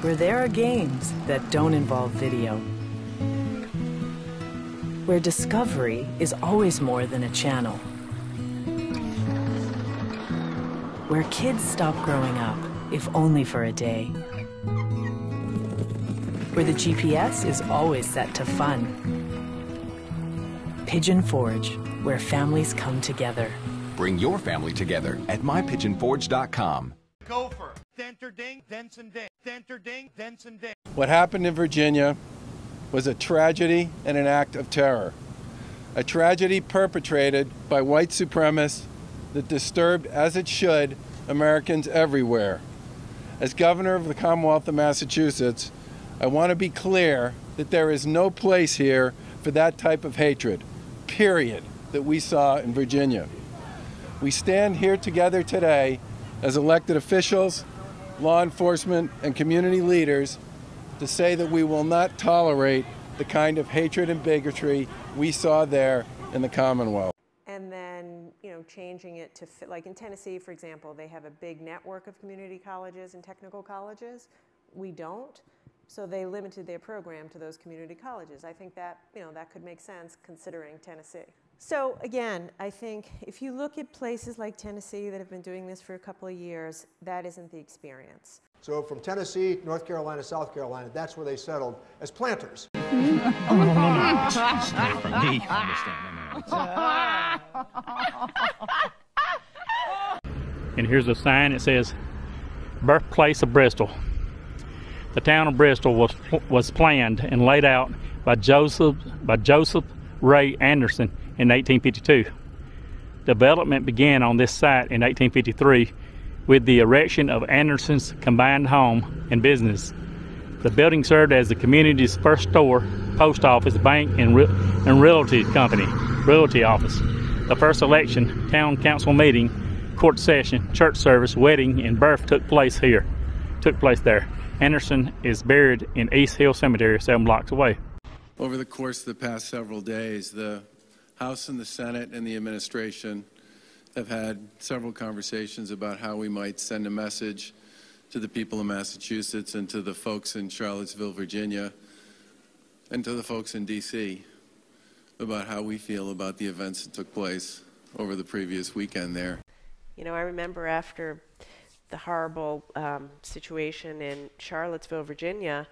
where there are games that don't involve video. Where discovery is always more than a channel. Where kids stop growing up, if only for a day. Where the GPS is always set to fun. Pigeon Forge, where families come together. Bring your family together at mypigeonforge.com. Gopher. Denter ding, Denson ding. What happened in Virginia was a tragedy and an act of terror. A tragedy perpetrated by white supremacists that disturbed, as it should, Americans everywhere. As governor of the Commonwealth of Massachusetts, I want to be clear that there is no place here for that type of hatred, period, that we saw in Virginia. We stand here together today as elected officials, law enforcement, and community leaders to say that we will not tolerate the kind of hatred and bigotry we saw there in the Commonwealth. And then, you know, changing it to fit, like in Tennessee, for example, they have a big network of community colleges and technical colleges. We don't. So they limited their program to those community colleges. I think that, you know, that could make sense considering Tennessee. So again, I think if you look at places like Tennessee that have been doing this for a couple of years, that isn't the experience. So from Tennessee, North Carolina, South Carolina, that's where they settled as planters. And here's a sign that says birthplace of Bristol. The town of Bristol was was planned and laid out by Joseph by Joseph Rhea Anderson in 1852. Development began on this site in 1853 with the erection of Anderson's combined home and business. The building served as the community's first store, post office, bank, and, re- and realty company, realty office. The first election, town council meeting, court session, church service, wedding, and birth took place here. Took place there. Anderson is buried in East Hill Cemetery, seven blocks away. Over the course of the past several days, the House and the Senate and the administration have had several conversations about how we might send a message to the people of Massachusetts and to the folks in Charlottesville, Virginia, and to the folks in D.C. about how we feel about the events that took place over the previous weekend there. You know, I remember after the horrible um, situation in Charlottesville, Virginia,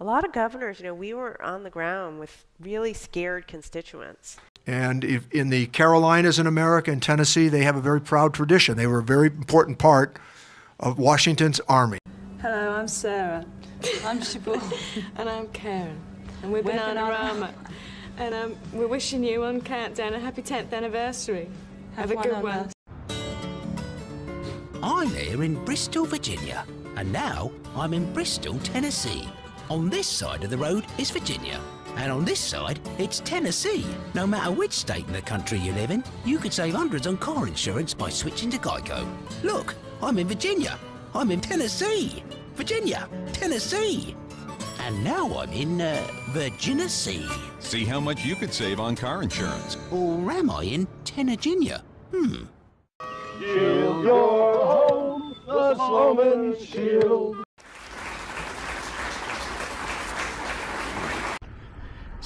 a lot of governors, you know, we were on the ground with really scared constituents. And if, in the Carolinas in America and Tennessee, they have a very proud tradition. They were a very important part of Washington's army. Hello, I'm Sarah. I'm Siobhan. and I'm Keren. And we're, we're Bananarama. and um, we're wishing you on Countdown a happy 10th anniversary. Have, Have a good one. I'm here in Bristol, Virginia. And now I'm in Bristol, Tennessee. On this side of the road is Virginia. And on this side, it's Tennessee. No matter which state in the country you live in, you could save hundreds on car insurance by switching to Geico. Look, I'm in Virginia. I'm in Tennessee. Virginia, Tennessee. And now I'm in uh, Virginia Sea. See how much you could save on car insurance. Or am I in Tennessee? Hmm. Shield your home, the Sloman Shield.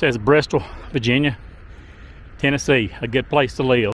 Says Bristol, Virginia, Tennessee, a good place to live.